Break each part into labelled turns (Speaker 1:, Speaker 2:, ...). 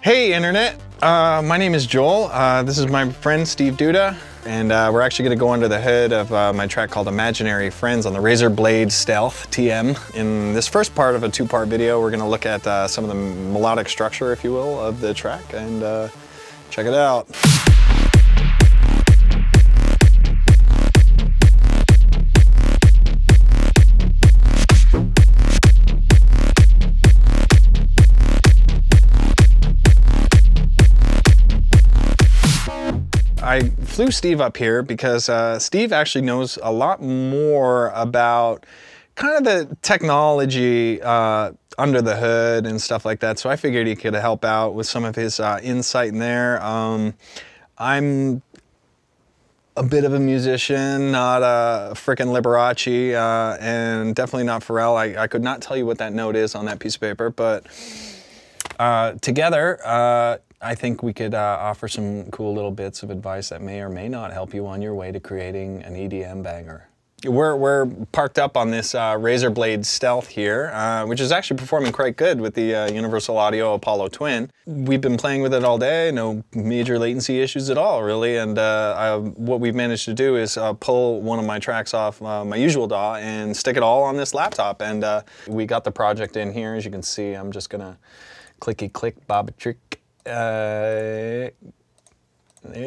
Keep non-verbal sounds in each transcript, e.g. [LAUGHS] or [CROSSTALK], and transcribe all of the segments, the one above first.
Speaker 1: Hey Internet, uh, my name is Joel. Uh, this is my friend Steve Duda, and uh, we're actually going to go under the hood of uh, my track called Imaginary Friends on the Razer Blade Stealth TM. In this first part of a two-part video, we're going to look at uh, some of the melodic structure, if you will, of the track, and uh, check it out. Flew Steve up here because uh, Steve actually knows a lot more about kind of the technology uh, under the hood and stuff like that. So I figured he could help out with some of his uh, insight in there. Um, I'm a bit of a musician, not a freaking Liberace, uh, and definitely not Pharrell. I, I, could not tell you what that note is on that piece of paper, but uh, together, uh, I think we could uh, offer some cool little bits of advice that may or may not help you on your way to creating an EDM banger. We're, we're parked up on this uh, Razer Blade Stealth here, uh, which is actually performing quite good with the uh, Universal Audio Apollo Twin. We've been playing with it all day, no major latency issues at all, really. And uh, I, what we've managed to do is uh, pull one of my tracks off uh, my usual DAW and stick it all on this laptop. And we got the project in here. As you can see, I'm just gonna clicky click, bob a trick. There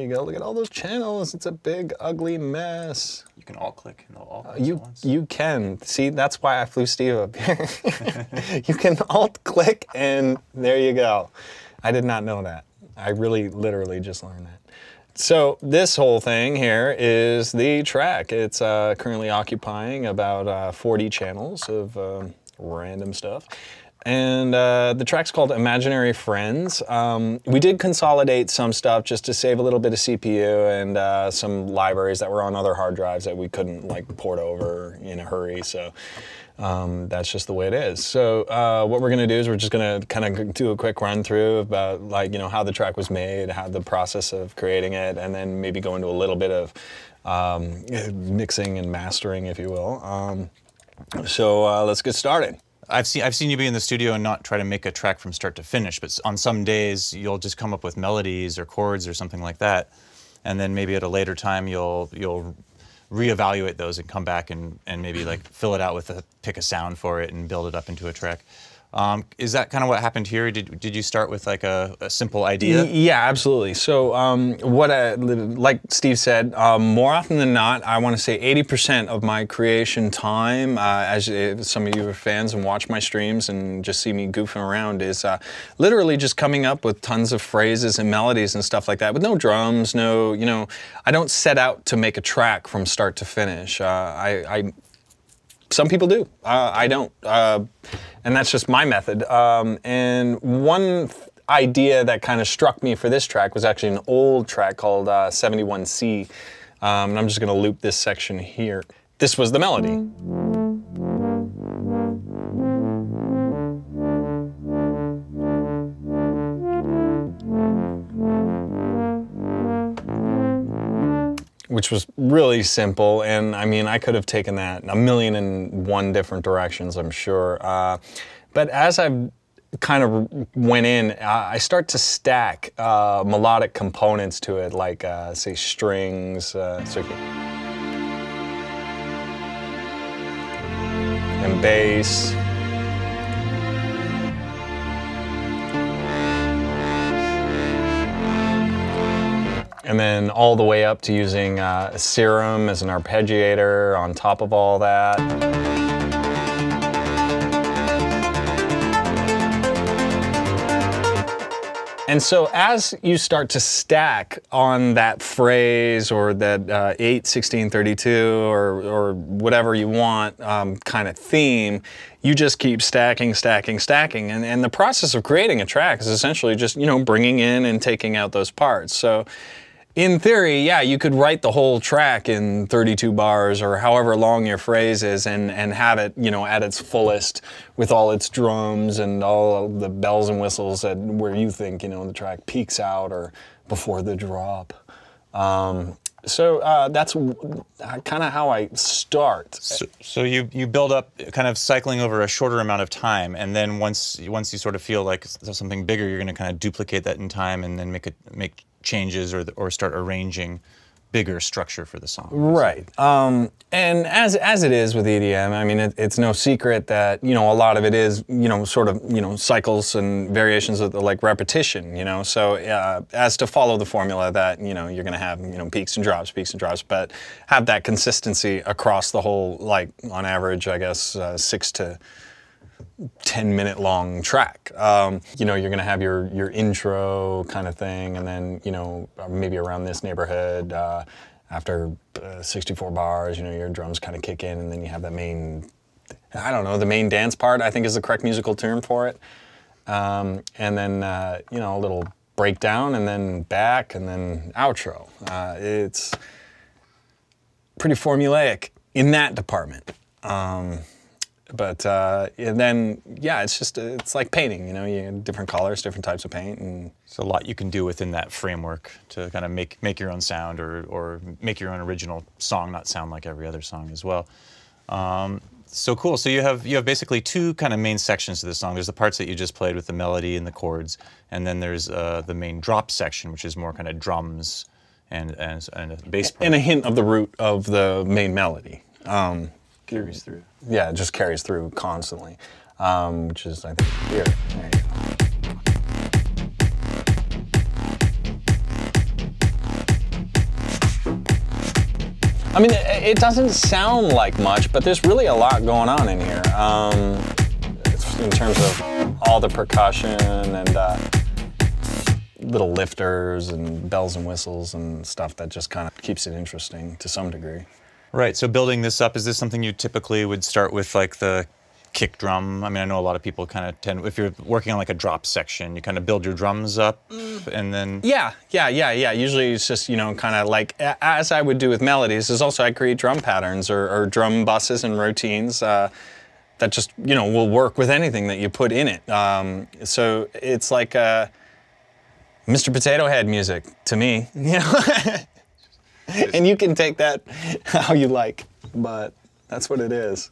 Speaker 1: you go. Look at all those channels. It's a big, ugly mess.
Speaker 2: You can alt click and they'll all
Speaker 1: uh, you you can see that's why I flew Steve up here. [LAUGHS] you can alt click and there you go. I did not know that. I really literally just learned that. So this whole thing here is the track. It's uh, currently occupying about uh, 40 channels of um, random stuff. And uh, the track's called Imaginary Friends. Um, we did consolidate some stuff just to save a little bit of CPU and uh, some libraries that were on other hard drives that we couldn't like port over in a hurry. So um, that's just the way it is. So uh, what we're gonna do is we're just gonna kind of do a quick run through about like you know how the track was made, how the process of creating it, and then maybe go into a little bit of um, mixing and mastering, if you will. Um, so uh, let's get started.
Speaker 2: I've seen I've seen you be in the studio and not try to make a track from start to finish, but on some days you'll just come up with melodies or chords or something like that, and then maybe at a later time you'll you'll reevaluate those and come back and, and maybe like fill it out with a pick a sound for it and build it up into a track. Um, is that kind of what happened here? Did, did you start with like a, a simple idea?
Speaker 1: Yeah, absolutely. So um, what, I, like Steve said, um, more often than not, I want to say 80% of my creation time, uh, as some of you are fans and watch my streams and just see me goofing around, is uh, literally just coming up with tons of phrases and melodies and stuff like that, with no drums, no, you know, I don't set out to make a track from start to finish. Uh, I, I some people do. Uh, I don't. And that's just my method. Um, and one idea that kind of struck me for this track was actually an old track called uh, 71C. Um, and I'm just going to loop this section here. This was the melody. Which was really simple. And I mean, I could have taken that a million and one different directions, I'm sure. Uh, but as I've kind of went in, I start to stack uh, melodic components to it, like uh, say strings, uh, so and bass. And then all the way up to using uh, Serum as an arpeggiator on top of all that. And so as you start to stack on that phrase or that uh, 8, 16, 32 or, or whatever you want um, kind of theme, you just keep stacking, stacking, stacking. And, and the process of creating a track is essentially just, you know, bringing in and taking out those parts. So in theory, yeah, you could write the whole track in 32 bars or however long your phrase is and, and have it, you know, at its fullest with all its drums and all the bells and whistles at where you think, you know, the track peaks out or before the drop. Um, So uh, that's kind of how I start.
Speaker 2: So, so you you build up kind of cycling over a shorter amount of time, and then once once you sort of feel like something bigger, you're going to kind of duplicate that in time, and then make it make changes or or start arranging bigger structure for the song.
Speaker 1: Right. Um, and as as it is with EDM, I mean, it, it's no secret that you know a lot of it is you know sort of you know cycles and variations of the, like repetition. You know, so uh, as to follow the formula that you know you're going to have you know peaks and drops, peaks and drops, but have that consistency across the whole like on average, I guess uh, six to 10 minute long track. Um, you know, you're to have your, your intro kind of thing, and then, you know, maybe around this neighborhood, uh, after uh, 64 bars, you know, your drums kind of kick in, and then you have that main, I don't know, the main dance part, I think is the correct musical term for it. Um, and then, uh, you know, a little breakdown, and then back, and then outro. Uh, it's pretty formulaic in that department. Um, but uh, and then yeah, it's just it's like painting. You know, you different colors, different types of paint, and
Speaker 2: it's a lot you can do within that framework to kind of make make your own sound or or make your own original song not sound like every other song as well. Um, so cool. So you have you have basically two kind of main sections to the song. There's the parts that you just played with the melody and the chords, and then there's uh, the main drop section, which is more kind of drums and and, and a bass part.
Speaker 1: and a hint of the root of the main melody. Um,
Speaker 2: carries through.
Speaker 1: Yeah, it just carries through constantly, um, which is I think here. There you go. I mean, it, it doesn't sound like much, but there's really a lot going on in here. Um, in terms of all the percussion and uh, little lifters and bells and whistles and stuff that just kind of keeps it interesting to some degree.
Speaker 2: Right. So building this up, is this something you typically would start with, like the kick drum? I mean, I know a lot of people kind of tend, if you're working on like a drop section, you kind of build your drums up and then.
Speaker 1: Yeah, yeah, yeah, yeah. Usually it's just, you know, kind of like, as I would do with melodies, is also I create drum patterns or, or drum buses and routines uh, that just, you know, will work with anything that you put in it. Um, so it's like uh, Mr. Potato Head music to me, [LAUGHS] you know? And you can take that [LAUGHS] how you like, but that's what it is.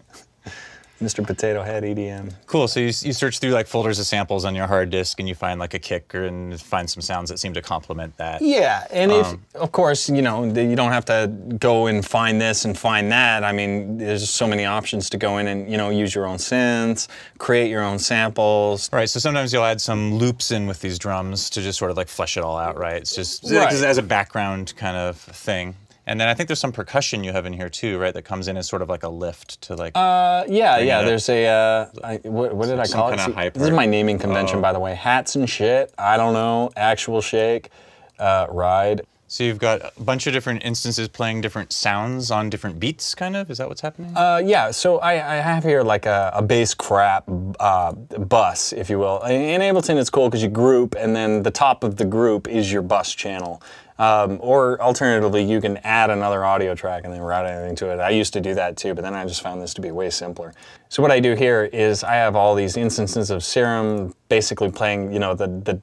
Speaker 1: Mr. Potato Head EDM.
Speaker 2: Cool. So you, you search through like folders of samples on your hard disk and you find like a kick or, and find some sounds that seem to complement that.
Speaker 1: Yeah, and if um, of course you know you don't have to go and find this and find that. I mean, there's so many options to go in and you know use your own synths, create your own samples.
Speaker 2: Right. So sometimes you'll add some loops in with these drums to just sort of like flesh it all out, right? It's just
Speaker 1: Right.
Speaker 2: as a background kind of thing. And then I think there's some percussion you have in here too, right? That comes in as sort of like a lift to like.
Speaker 1: Uh, yeah, yeah. There's a uh, I, what, what did I call it? See, this is my naming convention,
Speaker 2: Oh.
Speaker 1: by the way. Hats and shit. I don't know. Actual shake, uh, ride.
Speaker 2: so you've got a bunch of different instances playing different sounds on different beats, kind of. Is that what's happening?
Speaker 1: Uh, yeah, so I, I have here like a, a bass crap uh, bus, if you will. In Ableton, it's cool because you group, and then the top of the group is your bus channel. Um, or alternatively, you can add another audio track and then route anything to it. I used to do that too, but then I just found this to be way simpler. So what I do here is I have all these instances of Serum basically playing, you know, the, the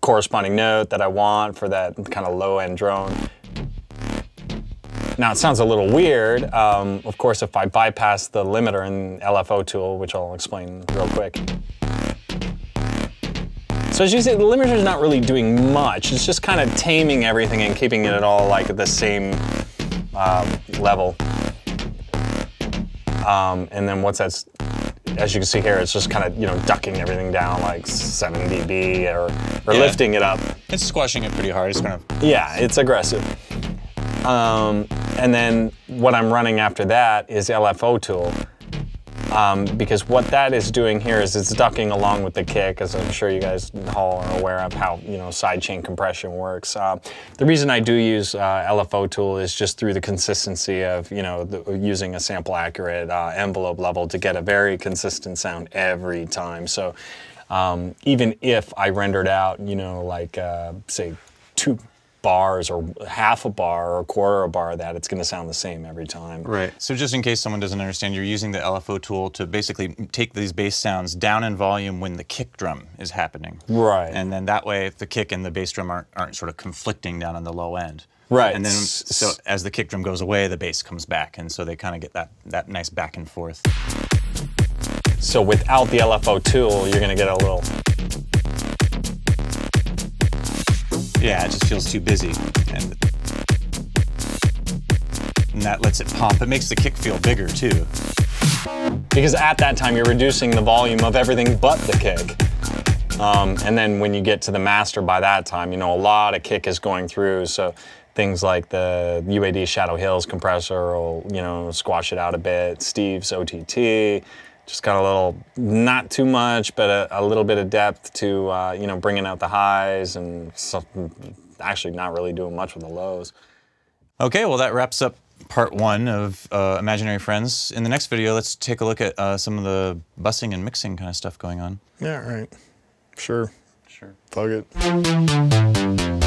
Speaker 1: corresponding note that I want for that kind of low end drone. Now it sounds a little weird. Um, of course, if I bypass the limiter in LFO tool, which I'll explain real quick. So as you see, the limiter is not really doing much. It's just kind of taming everything and keeping it at all like at the same um, level. Um, and then once that's, as you can see here, it's just kind of you know ducking everything down like 7 dB or, or
Speaker 2: Yeah.
Speaker 1: lifting it up.
Speaker 2: it's squashing it pretty hard. It's kind of.
Speaker 1: Yeah, it's aggressive. Um, and then what I'm running after that is LFO tool. Um, because what that is doing here is it's ducking along with the kick, as I'm sure you guys all are aware of how you know sidechain compression works. Uh, the reason I do use uh, LFO tool is just through the consistency of you know the, using a sample accurate uh, envelope level to get a very consistent sound every time. So um, even if I rendered out you know like uh, say two bars or half a bar or a quarter of a bar of that, it's going to sound the same every time.
Speaker 2: Right. So just in case someone doesn't understand, you're using the LFO tool to basically take these bass sounds down in volume when the kick drum is happening.
Speaker 1: Right.
Speaker 2: And then that way, if the kick and the bass drum aren't, aren't sort of conflicting down on the low end.
Speaker 1: Right.
Speaker 2: And then so as the kick drum goes away, the bass comes back, and so they kind of get that that nice back and forth.
Speaker 1: So without the LFO tool, you're going to get a little.
Speaker 2: Yeah, it just feels too busy, and and that lets it pump. It makes the kick feel bigger too.
Speaker 1: Because at that time, you're reducing the volume of everything but the kick. Um, and then when you get to the master by that time, you know, a lot of kick is going through. So things like the UAD Shadow Hills compressor will, you know, squash it out a bit. Steve's OTT, just got a little, not too much, but a, a little bit of depth to, uh, you know, bringing out the highs and so, actually not really doing much with the lows.
Speaker 2: Okay, well that wraps up part one of uh, Imaginary Friends. In the next video, let's take a look at uh, some of the bussing and mixing kind of stuff going on.
Speaker 1: Yeah, right. Sure.
Speaker 2: Sure.
Speaker 1: Plug it.